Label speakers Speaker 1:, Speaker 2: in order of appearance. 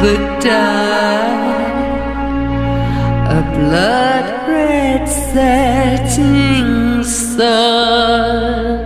Speaker 1: but die. A blood red setting sun.